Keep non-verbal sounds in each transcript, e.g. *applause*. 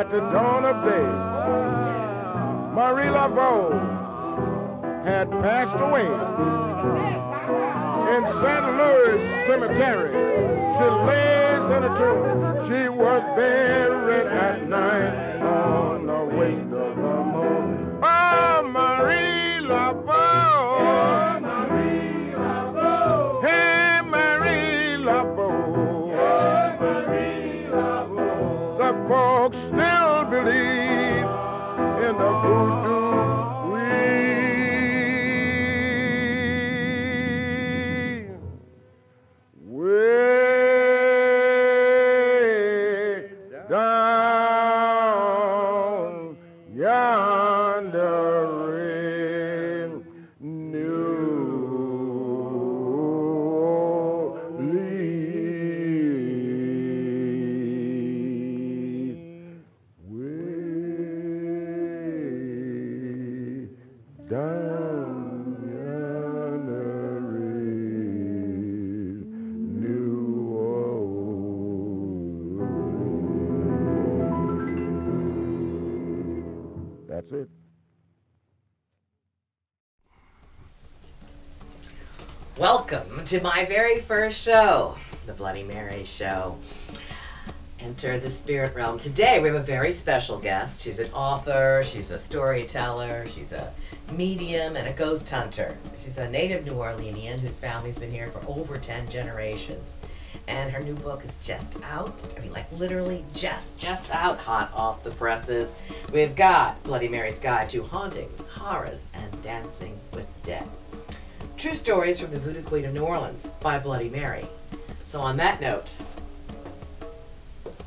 at the dawn of day. Marie Laveau had passed away in St. Louis Cemetery. She lays in a tomb. She was buried at night on the west Welcome to my very first show, The Bloody Mary Show. Enter the spirit realm. Today we have a very special guest. She's an author, she's a storyteller, she's a medium, and a ghost hunter. She's a native New Orleanian whose family's been here for over 10 generations. And her new book is just out. I mean, like literally just, just out, hot off the presses. We've got Bloody Mary's Guide to Hauntings, Horrors, and Dancing with Death. True Stories from the Voodoo Queen of New Orleans by Bloody Mary. So, on that note,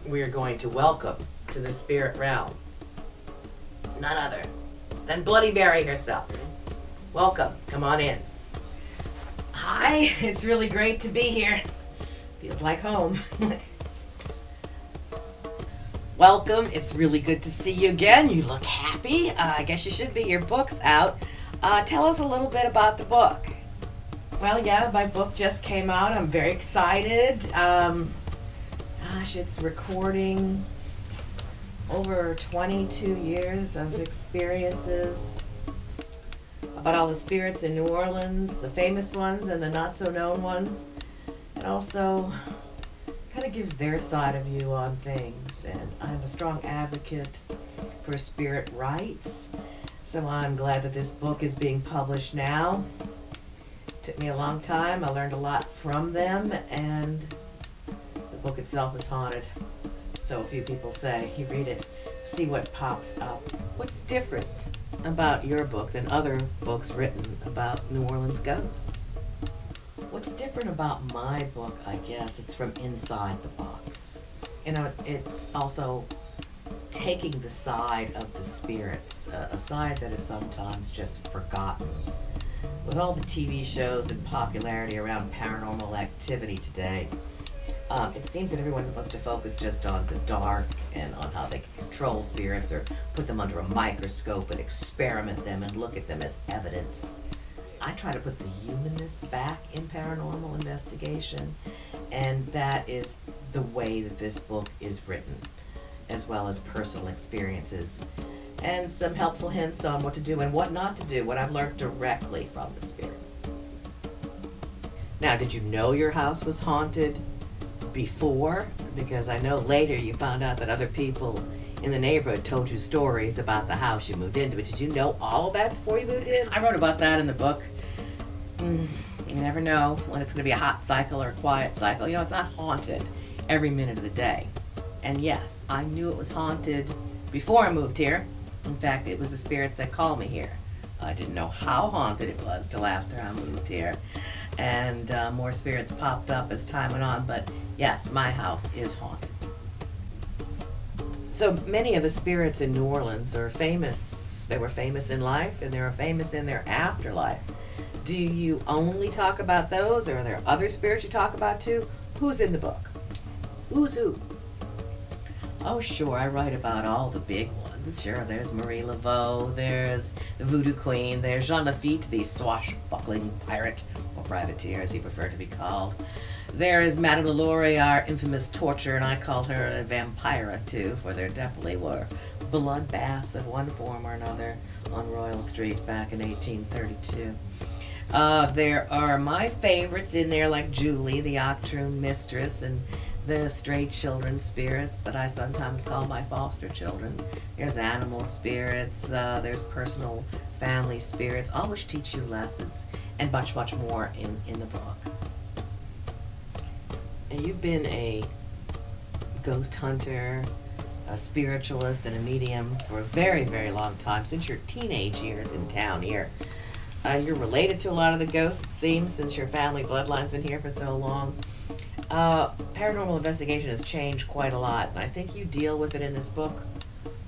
we are going to welcome to the spirit realm none other than Bloody Mary herself. Welcome. Come on in. Hi, *laughs* it's really great to be here. Feels like home. *laughs* Welcome. It's really good to see you again. You look happy. Uh, I guess you should be. Your book's out. Uh, tell us a little bit about the book. Well, yeah, my book just came out. I'm very excited. Um, gosh, it's recording over 22 years of experiences about all the spirits in New Orleans, the famous ones and the not so known ones. And also kind of gives their side of view on things. And I'm a strong advocate for spirit rights. So I'm glad that this book is being published now. Took me a long time. I learned a lot from them, and the book itself is haunted. So a few people say, you read it, see what pops up. What's different about your book than other books written about New Orleans ghosts? What's different about my book, I guess, it's from inside the box. You know, it's also taking the side of the spirits, a, side that is sometimes just forgotten. With all the TV shows and popularity around paranormal activity today, um, it seems that everyone wants to focus just on the dark and on how they can control spirits or put them under a microscope and experiment them and look at them as evidence. I try to put the humanness back in paranormal investigation, and that is the way that this book is written, as well as personal experiences and some helpful hints on what to do and what not to do, what I've learned directly from the spirits. Now, did you know your house was haunted before? Because I know later you found out that other people in the neighborhood told you stories about the house you moved into. But did you know all of that before you moved in? I wrote about that in the book. Mm, you never know when it's going to be a hot cycle or a quiet cycle. You know, it's not haunted every minute of the day. And yes, I knew it was haunted before I moved here. In fact, it was the spirits that called me here. I didn't know how haunted it was till after I moved here. And uh, more spirits popped up as time went on. But yes, my house is haunted. So many of the spirits in New Orleans are famous. They were famous in life and they were famous in their afterlife. Do you only talk about those or are there other spirits you talk about too? Who's in the book? Who's who? Oh, sure, I write about all the big ones. Sure, there's Marie Laveau, there's the Voodoo Queen, there's Jean Lafitte, the swashbuckling pirate, or privateer as he preferred to be called. There is Madame LaLaurie, our infamous torture, and I called her a vampira too, for there definitely were bloodbaths of one form or another on Royal Street back in 1832. Uh, there are my favorites in there, like Julie, the Octoroon mistress, and the stray children spirits that I sometimes call my foster children. There's animal spirits, uh, there's personal family spirits, which teach you lessons, and much, much more in, in the book. And you've been a ghost hunter, a spiritualist, and a medium for a very, very long time, since your teenage years in town here. Uh, you're related to a lot of the ghosts, it seems, since your family bloodline's been here for so long. Uh, paranormal investigation has changed quite a lot, and I think you deal with it in this book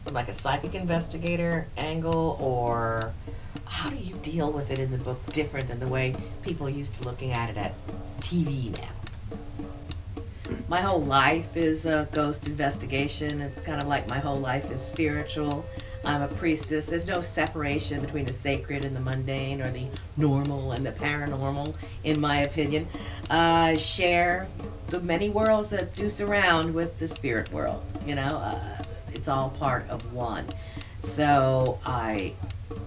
from like a psychic investigator angle, or how do you deal with it in the book different than the way people used to looking at it at TV now? My whole life is a ghost investigation. It's kind of like my whole life is spiritual. I'm a priestess. There's no separation between the sacred and the mundane or the normal and the paranormal, in my opinion. Uh, share the many worlds that do surround with the spirit world. You know, uh, it's all part of one. So I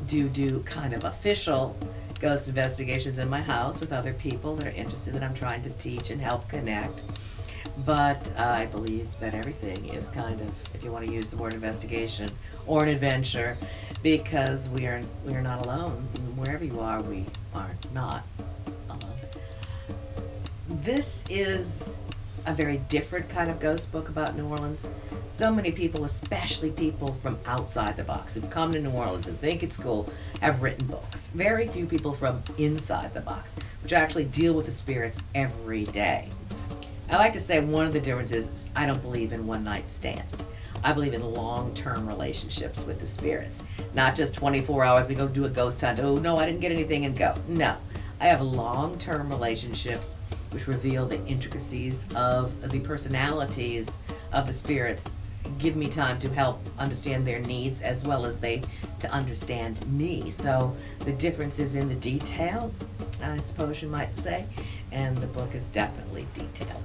do do kind of official ghost investigations in my house with other people that are interested that I'm trying to teach and help connect. But uh, I believe that everything is kind of, if you want to use the word investigation or an adventure, because we are we are not alone. Wherever you are, we are not alone. This is a very different kind of ghost book about New Orleans. So many people, especially people from outside the box, who've come to New Orleans and think it's cool, have written books. Very few people from inside the box, which actually deal with the spirits every day. I like to say one of the differences is I don't believe in one night stands. I believe in long term relationships with the spirits. Not just 24 hours, we go do a ghost hunt. Oh, no, I didn't get anything and go. No. I have long term relationships which reveal the intricacies of the personalities of the spirits. Give me time to help understand their needs as well as they to understand me. So the difference is in the detail, I suppose you might say, and the book is definitely detailed.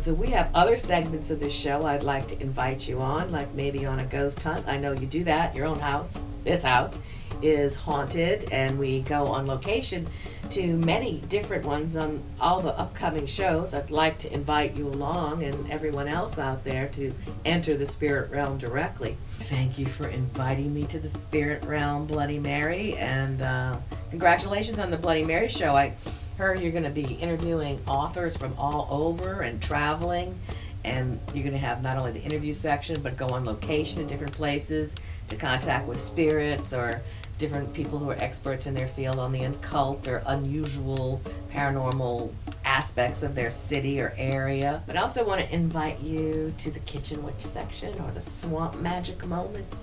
So we have other segments of this show I'd like to invite you on, like maybe on a ghost hunt. I know you do that. Your own house, this house, is haunted, and we go on location to many different ones on all the upcoming shows. I'd like to invite you along and everyone else out there to enter the spirit realm directly. Thank you for inviting me to the spirit realm, Bloody Mary, and uh, congratulations on the Bloody Mary show. I her, you're going to be interviewing authors from all over and traveling. And you're going to have not only the interview section, but go on location in different places to contact with spirits or different people who are experts in their field on the occult or unusual paranormal aspects of their city or area. But I also want to invite you to the Kitchen Witch section or the Swamp Magic Moments.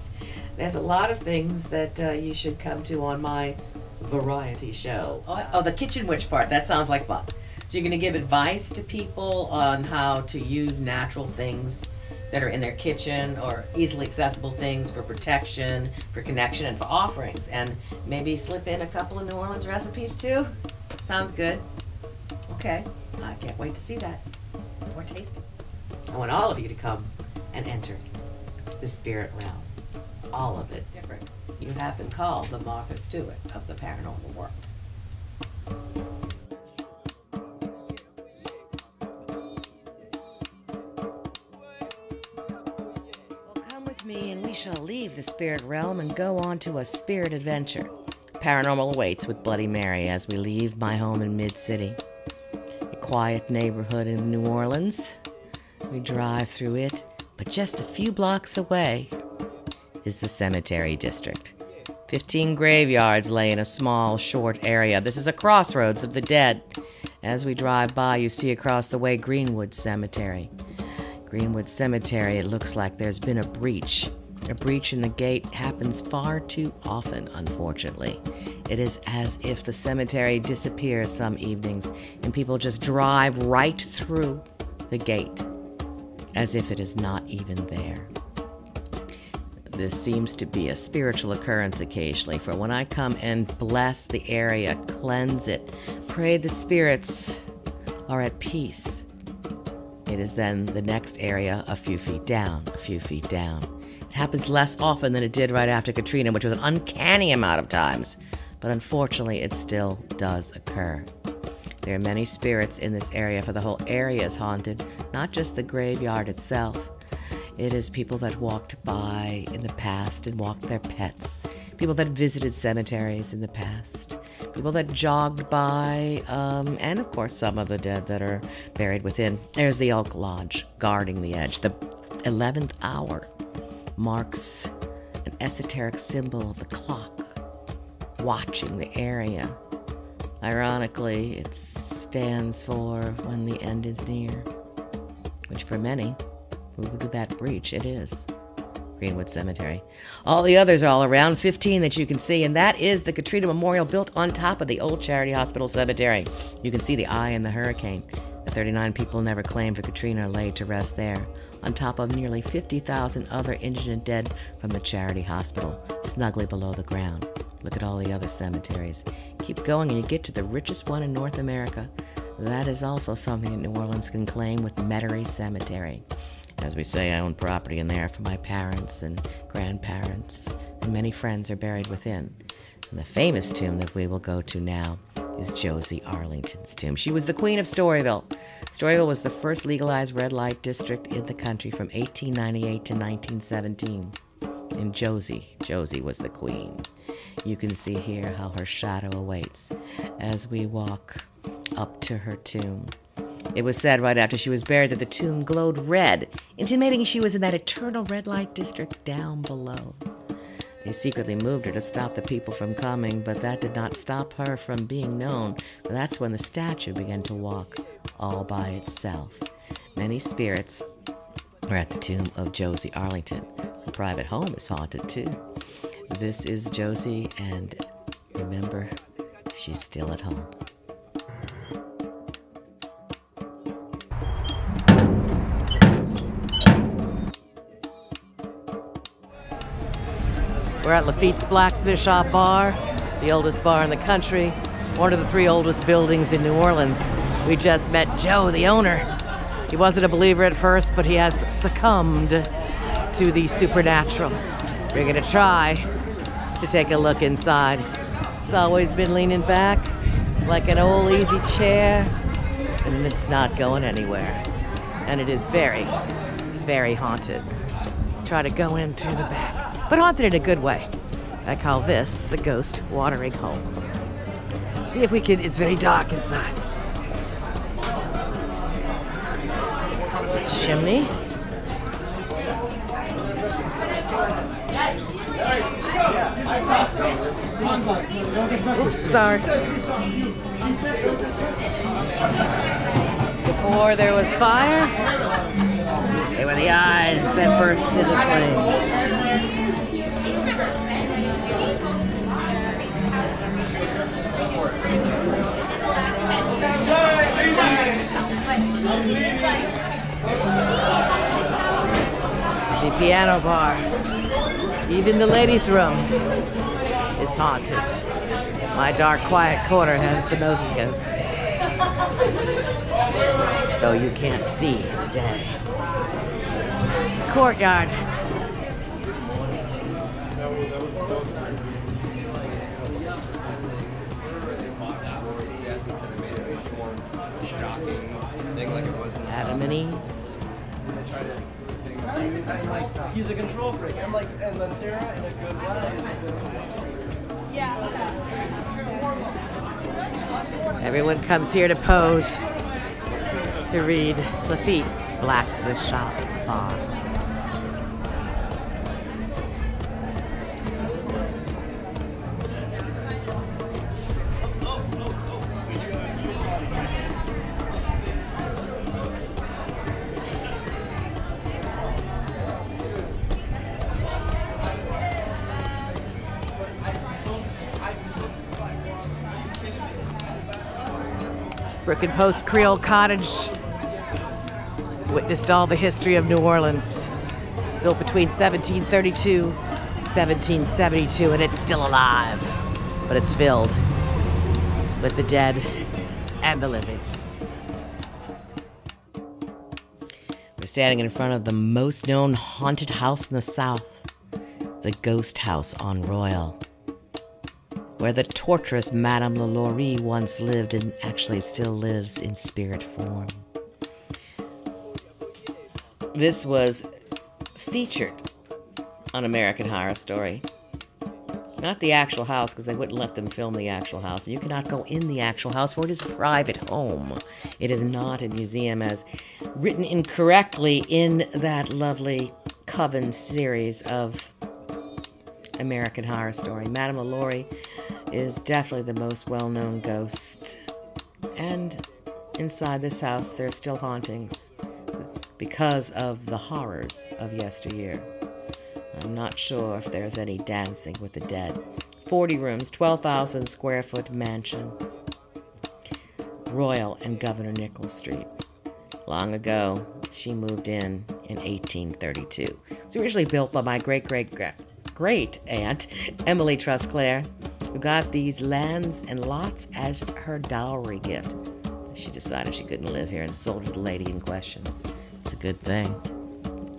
There's a lot of things that uh, you should come to on my variety show. Oh, oh, the kitchen witch part. That sounds like fun. So you're going to give advice to people on how to use natural things that are in their kitchen or easily accessible things for protection, for connection, and for offerings. And maybe slip in a couple of New Orleans recipes too. Sounds good. Okay, I can't wait to see that or taste. I want all of you to come and enter the spirit realm. All of it different you have been called the Martha Stewart of the paranormal world. Well, come with me and we shall leave the spirit realm and go on to a spirit adventure. Paranormal awaits with Bloody Mary as we leave my home in Mid City. A quiet neighborhood in New Orleans. We drive through it, but just a few blocks away is the cemetery district. Fifteen graveyards lay in a small, short area. This is a crossroads of the dead. As we drive by, you see across the way Greenwood Cemetery. Greenwood Cemetery, it looks like there's been a breach. A breach in the gate happens far too often, unfortunately. It is as if the cemetery disappears some evenings and people just drive right through the gate as if it is not even there. This seems to be a spiritual occurrence occasionally, for when I come and bless the area, cleanse it, pray the spirits are at peace. It is then the next area a few feet down, a few feet down. It happens less often than it did right after Katrina, which was an uncanny amount of times, but unfortunately it still does occur. There are many spirits in this area, for the whole area is haunted, not just the graveyard itself. It is people that walked by in the past and walked their pets, people that visited cemeteries in the past, people that jogged by, um, and of course some of the dead that are buried within. There's the Elk Lodge guarding the edge. The 11th hour marks an esoteric symbol of the clock watching the area. Ironically, it stands for when the end is near, which for many who do that breach, it is. Greenwood Cemetery. All the others are all around 15 that you can see, and that is the Katrina Memorial built on top of the old Charity Hospital Cemetery. You can see the eye in the hurricane. The 39 people never claimed for Katrina are laid to rest there, on top of nearly 50,000 other indigent dead from the Charity Hospital, snugly below the ground. Look at all the other cemeteries. Keep going and you get to the richest one in North America. That is also something that New Orleans can claim with Metairie Cemetery. As we say, I own property in there for my parents and grandparents, and many friends are buried within. And the famous tomb that we will go to now is Josie Arlington's tomb. She was the queen of Storyville. Storyville was the first legalized red light district in the country from 1898 to 1917. And Josie, Josie was the queen. You can see here how her shadow awaits as we walk up to her tomb. It was said right after she was buried that the tomb glowed red, intimating she was in that eternal red light district down below. They secretly moved her to stop the people from coming, but that did not stop her from being known, for that's when the statue began to walk all by itself. Many spirits are at the tomb of Josie Arlington. Her private home is haunted too. This is Josie, and remember, she's still at home. We're at Lafitte's Blacksmith Shop Bar, the oldest bar in the country, one of the three oldest buildings in New Orleans. We just met Joe, the owner. He wasn't a believer at first, but he has succumbed to the supernatural. We're gonna try to take a look inside. It's always been leaning back like an old easy chair, and it's not going anywhere. And it is very, very haunted. Let's try to go in through the back but haunted in a good way. I call this the ghost watering hole. See if we can, it's very dark inside. Chimney. Oops, sorry. Before there was fire, they were the eyes that burst into flame. The piano bar, even the ladies' room, is haunted. My dark, quiet corner has the most ghosts. Though you can't see today. Courtyard. Adam and Eve. He's a control freak. And like, and then Sarah in a good way. Everyone comes here to pose to read Lafitte's Blacksmith Shop Bar. And Post Creole Cottage witnessed all the history of New Orleans. Built between 1732 1772, and it's still alive. But it's filled with the dead and the living. We're standing in front of the most known haunted house in the South, the Ghost House on Royal, where the torturous Madame LaLaurie once lived and actually still lives in spirit form. This was featured on American Horror Story. Not the actual house, because they wouldn't let them film the actual house. You cannot go in the actual house, for it is a private home. It is not a museum, as written incorrectly in that lovely Coven series of American Horror Story. Madame LaLaurie is definitely the most well known ghost. And inside this house, there's still hauntings because of the horrors of yesteryear. I'm not sure if there's any dancing with the dead. 40 rooms, 12,000 square foot mansion. Royal and Governor Nichols Street. Long ago, she moved in in 1832. It was originally built by my great great great aunt, Emily Trusclair, got these lands and lots as her dowry gift. She decided she couldn't live here and sold to the lady in question. It's a good thing.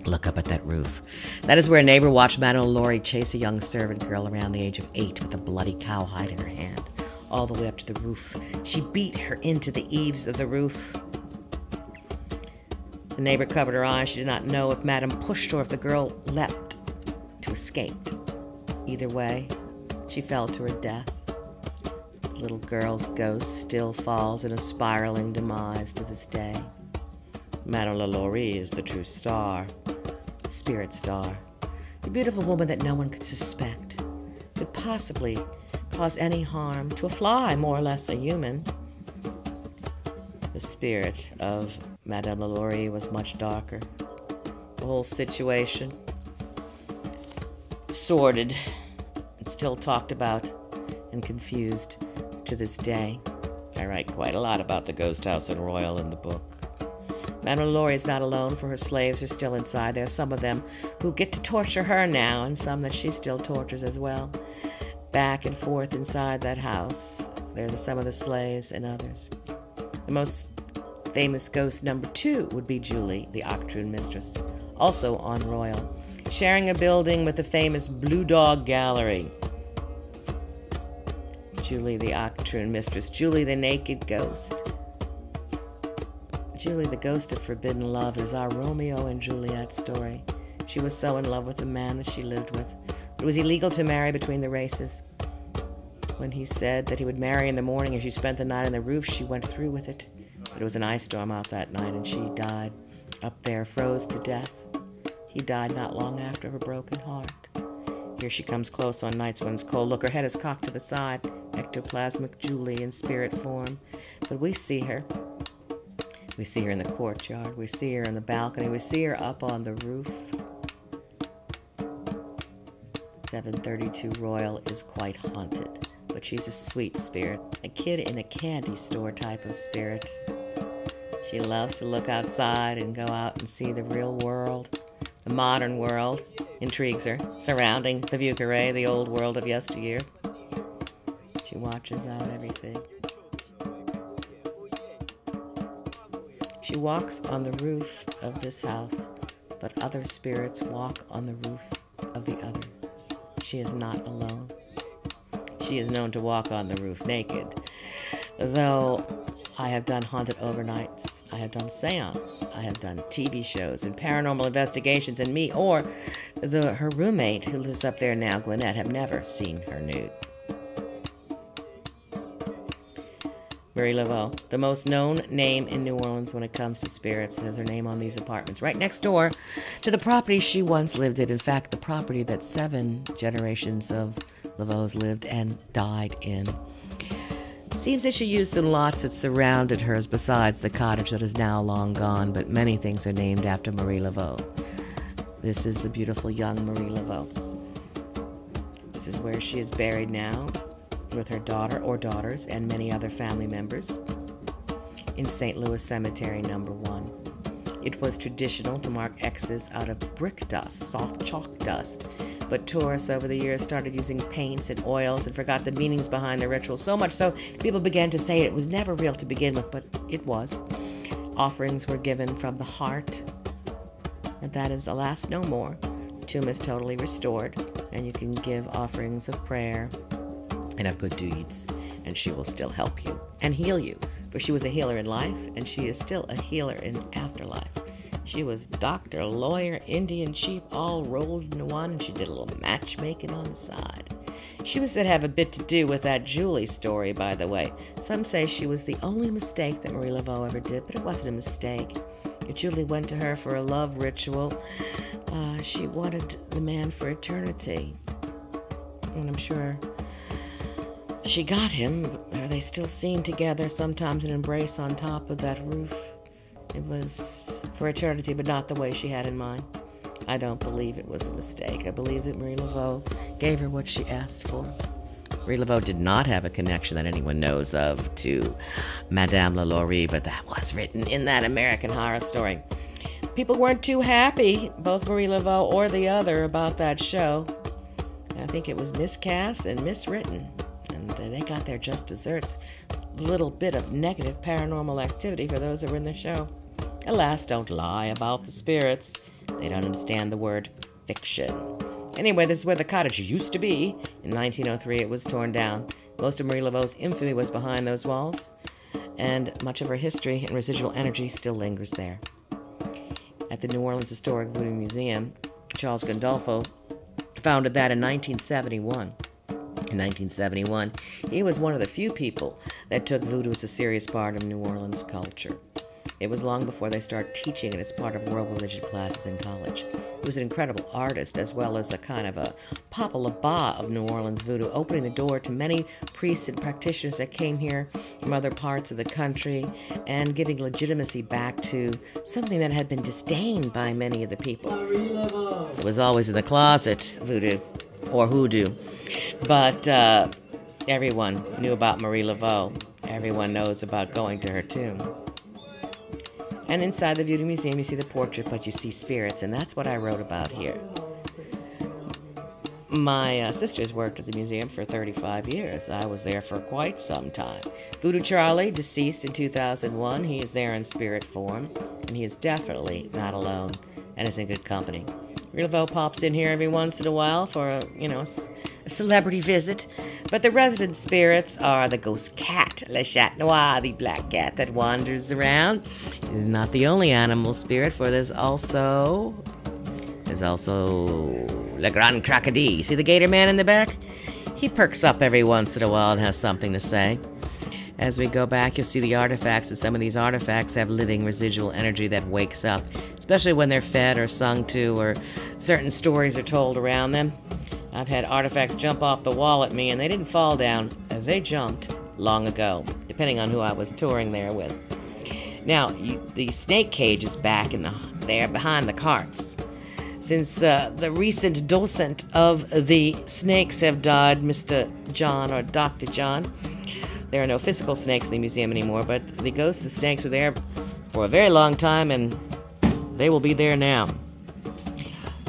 Look up at that roof. That is where a neighbor watched Madame Laurie chase a young servant girl around the age of eight with a bloody cowhide in her hand, all the way up to the roof. She beat her into the eaves of the roof. The neighbor covered her eyes. She did not know if Madame pushed or if the girl leapt to escape. Either way, she fell to her death. The little girl's ghost still falls in a spiraling demise to this day. Madame LaLaurie is the true star, the spirit star, the beautiful woman that no one could suspect could possibly cause any harm to a fly, more or less a human. The spirit of Madame LaLaurie was much darker. The whole situation sordid still talked about and confused to this day. I write quite a lot about the ghost house in Royal in the book. Madame Laurie is not alone, for her slaves are still inside. There are some of them who get to torture her now, and some that she still tortures as well. Back and forth inside that house, there are some of the slaves and others. The most famous ghost number two would be Julie, the Octoroon mistress, also on Royal, sharing a building with the famous Blue Dog Gallery. Julie, the Octoroon mistress, Julie, the naked ghost. Julie, the ghost of forbidden love, is our Romeo and Juliet story. She was so in love with the man that she lived with. It was illegal to marry between the races. When he said that he would marry in the morning and she spent the night on the roof, she went through with it. But it was an ice storm out that night and she died up there, froze to death. He died not long after of a broken heart. Here she comes close on nights when it's cold. Look, her head is cocked to the side, ectoplasmic Julie in spirit form. But we see her. We see her in the courtyard. We see her in the balcony. We see her up on the roof. 732 Royal is quite haunted, but she's a sweet spirit, a kid in a candy store type of spirit. She loves to look outside and go out and see the real world. The modern world intrigues her, surrounding the Vieux Carre, the old world of yesteryear. She watches out everything. She walks on the roof of this house, but other spirits walk on the roof of the other. She is not alone. She is known to walk on the roof naked. Though I have done haunted overnights, I have done seance, I have done TV shows and paranormal investigations, and me or the her roommate who lives up there now, Gwinnett, have never seen her nude. Marie Laveau, the most known name in New Orleans when it comes to spirits, has her name on these apartments right next door to the property she once lived in. In fact, the property that seven generations of Laveaus lived and died in. Seems that she used some lots that surrounded hers besides the cottage that is now long gone, but many things are named after Marie Laveau. This is the beautiful young Marie Laveau. This is where she is buried now with her daughter or daughters and many other family members in St. Louis Cemetery number 1. It was traditional to mark X's out of brick dust, soft chalk dust. But tourists over the years started using paints and oils and forgot the meanings behind the ritual so much so people began to say it was never real to begin with, but it was. Offerings were given from the heart, and that is, alas, no more. Tomb is totally restored, and you can give offerings of prayer and of good deeds, and she will still help you and heal you. For she was a healer in life, and she is still a healer in afterlife. She was doctor, lawyer, Indian chief, all rolled into one, and she did a little matchmaking on the side. She was said to have a bit to do with that Julie story, by the way. Some say she was the only mistake that Marie Laveau ever did, but it wasn't a mistake. If Julie went to her for a love ritual, uh, she wanted the man for eternity. And I'm sure she got him. Are they still seen together, sometimes an embrace on top of that roof? It was for eternity, but not the way she had in mind. I don't believe it was a mistake. I believe that Marie Laveau gave her what she asked for. Marie Laveau did not have a connection that anyone knows of to Madame Lalaurie, but that was written in that American Horror Story. People weren't too happy, both Marie Laveau or the other, about that show. I think it was miscast and miswritten, and they got their just desserts. A little bit of negative paranormal activity for those that were in the show. Alas, don't lie about the spirits. They don't understand the word fiction. Anyway, this is where the cottage used to be. In 1903, it was torn down. Most of Marie Laveau's infamy was behind those walls, and much of her history and residual energy still lingers there. At the New Orleans Historic Voodoo Museum, Charles Gandolfo founded that in 1971. In 1971, he was one of the few people that took voodoo as a serious part of New Orleans culture. It was long before they started teaching it as part of world religion classes in college. He was an incredible artist as well as a kind of a Papa Legba of New Orleans voodoo, opening the door to many priests and practitioners that came here from other parts of the country and giving legitimacy back to something that had been disdained by many of the people. It was always in the closet, voodoo or hoodoo. But uh, everyone knew about Marie Laveau. Everyone knows about going to her tomb. And inside the Voodoo Museum, you see the portrait, but you see spirits, and that's what I wrote about here. My uh, sisters worked at the museum for 35 years. I was there for quite some time. Voodoo Charlie, deceased in 2001, he is there in spirit form, and he is definitely not alone and is in good company. Laveau pops in here every once in a while for a, you know, celebrity visit, but the resident spirits are the ghost cat, Le Chat Noir, the black cat that wanders around. It is not the only animal spirit, for there's also there's also Le Grand Crocodile. See the gator man in the back? He perks up every once in a while and has something to say. As we go back, you'll see the artifacts, and some of these artifacts have living residual energy that wakes up, especially when they're fed or sung to, or certain stories are told around them. I've had artifacts jump off the wall at me, and they didn't fall down, they jumped long ago, depending on who I was touring there with. Now, you, the snake cage is back in the there behind the carts. Since uh, the recent docent of the snakes have died, Mr. John or Dr. John, there are no physical snakes in the museum anymore, but the ghosts of the snakes were there for a very long time, and they will be there now.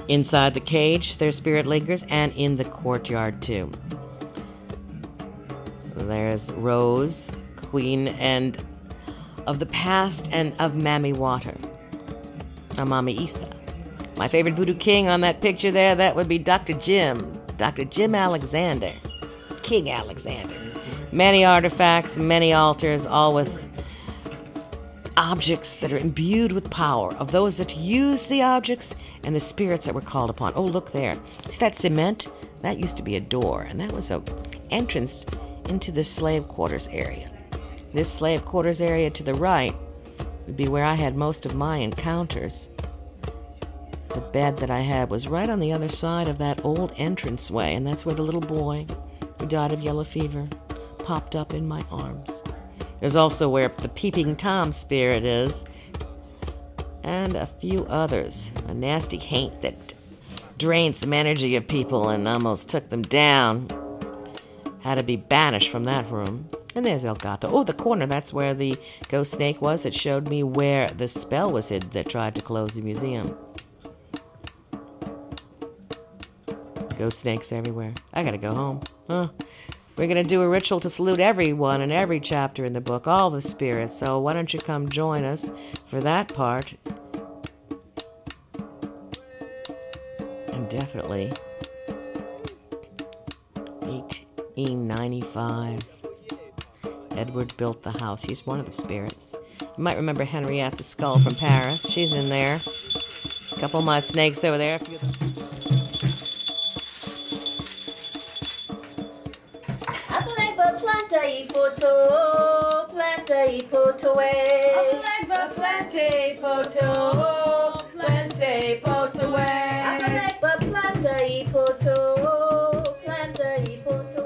Inside the cage, their spirit lingers, and in the courtyard, too. There's Rose, Queen, and of the past, and of Mami Wata. Amami Isa. My favorite voodoo king on that picture there, that would be Dr. Jim. Dr. Jim Alexander. King Alexander. Many artifacts, many altars, all with objects that are imbued with power of those that use the objects and the spirits that were called upon. Oh, look there. See that cement? That used to be a door, and that was a entrance into the slave quarters area. This slave quarters area to the right would be where I had most of my encounters. The bed that I had was right on the other side of that old entranceway, and that's where the little boy who died of yellow fever popped up in my arms. There's also where the Peeping Tom spirit is, and a few others. A nasty haint that drained some energy of people and almost took them down. had to be banished from that room. And there's El Gato. Oh, the corner, that's where the ghost snake was. It showed me where the spell was hid that tried to close the museum. Ghost snakes everywhere. I gotta go home. Huh. We're gonna do a ritual to salute everyone in every chapter in the book, all the spirits. So why don't you come join us for that part? And definitely 1895. Edward built the house. He's one of the spirits. You might remember Henriette the Skull from Paris. She's in there. A couple of my snakes over there. Photo, plante poto Plante poto, plante poto plante poto, plante poto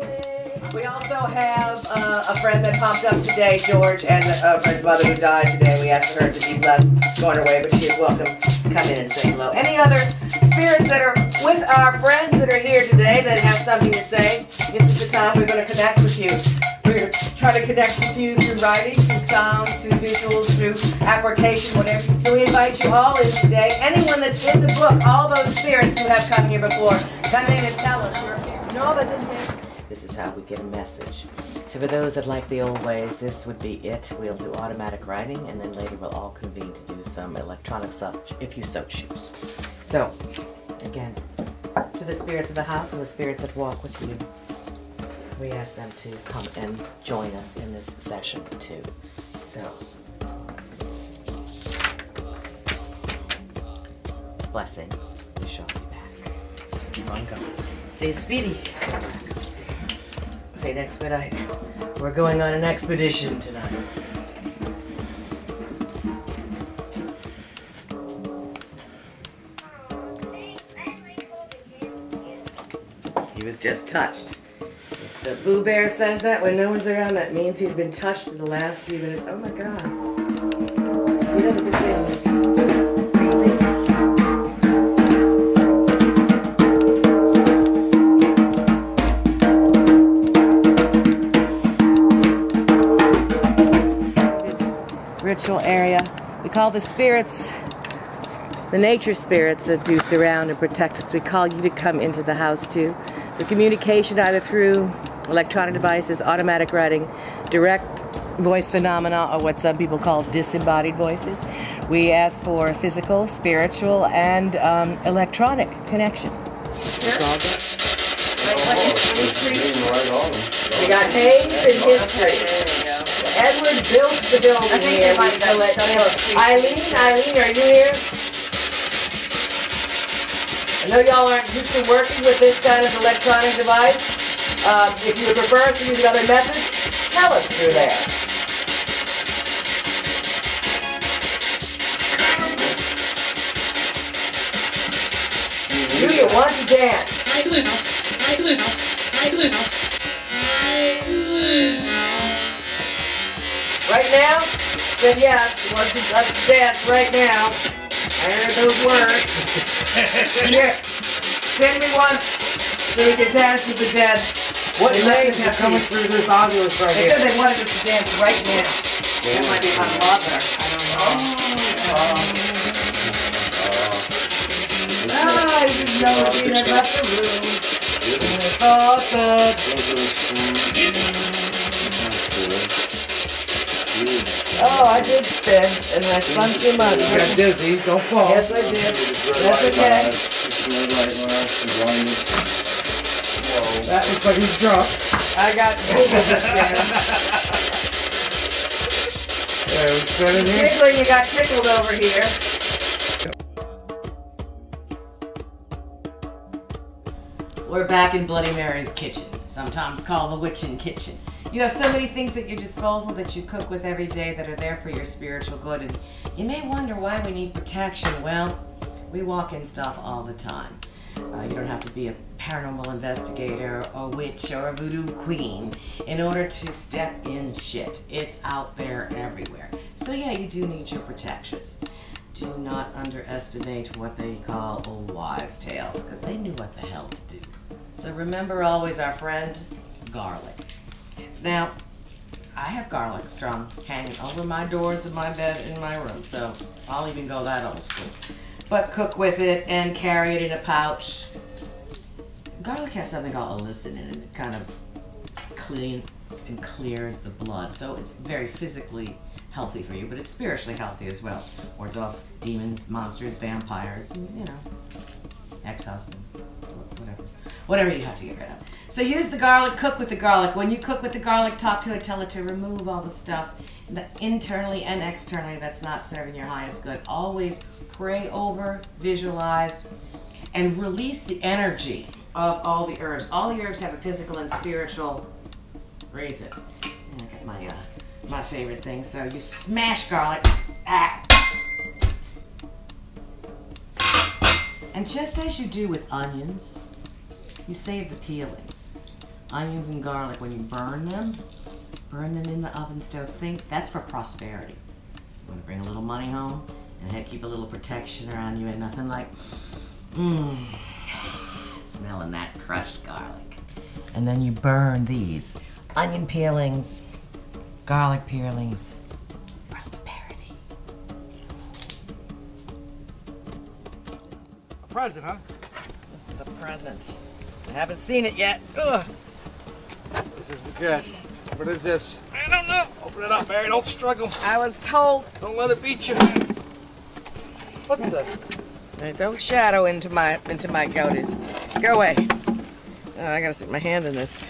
We also have uh, a friend that popped up today, George, and a friend's mother who died today. We asked her to be blessed going her way, but she is welcome to come in and say hello. Any other spirits that are with our friends that are here today that have something to say? This is the time we're going to connect with you. We're going to connect with you through writing, through sound, through visuals, through application, whatever. So we invite you all in today. Anyone that's in the book, all those spirits who have come here before, come in and tell us. Your, no, but this is how we get a message. So for those that like the old ways, this would be it. We'll do automatic writing, and then later we'll all convene to do some electronic stuff if you so choose. So, again, to the spirits of the house and the spirits that walk with you we ask them to come and join us in this session too. So, blessings. We shall be back. Keep on coming. Say Speedy. Say expedite. We're going on an expedition tonight. He was just touched. The Boo Bear says that when no one's around, that means he's been touched in the last few minutes. Oh my god. You know what this is? Ritual area. We call the spirits the nature spirits that do surround and protect us. We call you to come into the house too. The communication either through electronic devices, automatic writing, direct voice phenomena, or what some people call disembodied voices. We ask for physical, spiritual, and um, electronic connection. It's all good. We got names and history. Edward built the building here. So let's know. Eileen, Eileen, are you here? I know y'all aren't used to working with this kind of electronic device. Um, if you would prefer us to use another method, tell us through there. Do you want to dance? Right now? Then yes, you want to, us to dance right now. I heard those words. *laughs* Here, spin me once so we can dance with the dead. What names are coming through this audio right They here? said they wanted us to dance right now. That might be my mother. I don't know. Ah, I just know we had left the room. And I thought that. Oh, I did spin, and I spun too much. You got dizzy. Don't fall. Yes, I did. That's okay. That looks like he's drunk. I got Yeah, we're spinning here. Tickler, you got tickled over here. We're back in Bloody Mary's kitchen, sometimes called the witchin' kitchen. You have so many things at your disposal that you cook with every day that are there for your spiritual good, and you may wonder why we need protection. Well, we walk in stuff all the time. Uh, you don't have to be a paranormal investigator, a witch, or a voodoo queen in order to step in shit. It's out there everywhere. So yeah, you do need your protections. Do not underestimate what they call old wives' tales, because they knew what the hell to do. So remember always our friend, garlic. Now, I have garlic strung hanging over my doors of my bed in my room, so I'll even go that old school. But cook with it and carry it in a pouch. Garlic has something called allicin in it. It kind of cleans and clears the blood, so it's very physically healthy for you, but it's spiritually healthy as well. Wards off demons, monsters, vampires, you know, ex-husband, whatever, whatever you have to get rid of. So use the garlic, cook with the garlic. When you cook with the garlic, talk to it, tell it to remove all the stuff internally and externally that's not serving your highest good. Always pray over, visualize, and release the energy of all the herbs. All the herbs have a physical and spiritual reason. And I got my uh, my favorite thing. So you smash garlic. Ah. And just as you do with onions, you save the peelings. Onions and garlic, when you burn them, burn them in the oven stove. Think that's for prosperity. You want to bring a little money home and have, keep a little protection around you and nothing like, mmm, *sighs* smelling that crushed garlic. And then you burn these onion peelings, garlic peelings, prosperity. A present, huh? The present. I haven't seen it yet. Ugh. This is the good. What is this? I don't know. Open it up, Mary. Don't struggle. I was told. Don't let it beat you. What the? Hey, Don't shadow into my into my goatees. Go away. Oh, I gotta stick my hand in this.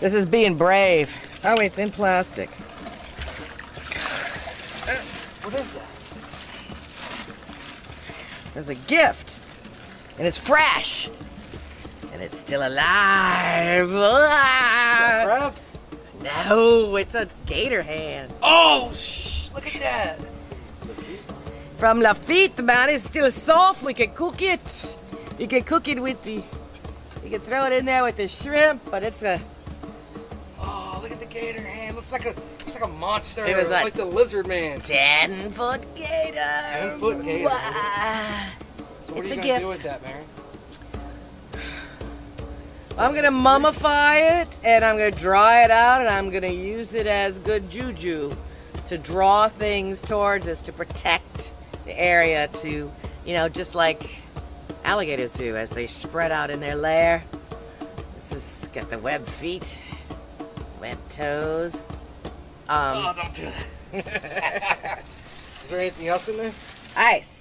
This is being brave. Oh, wait, it's in plastic. Eh, what is that? There's a gift, and it's fresh, and it's still alive. Crab? No, it's a gator hand Oh, shh! Look at that. from Lafitte, man. It's still soft. We can cook it. You can cook it with the. You can throw it in there with the shrimp, but it's a. Oh, look at the gator hand. Looks like a looks like a monster. It was like- like the lizard man. 10 foot gator. 10 foot gator. Wah. So what It's are you gonna gift. do with that, Mary? I'm gonna mummify it and I'm gonna dry it out and I'm gonna use it as good juju to draw things towards us to protect the area to, you know, just like alligators do as they spread out in their lair. This is got the web feet, web toes. Um, Oh, don't do that. *laughs* is there anything else in there? ice.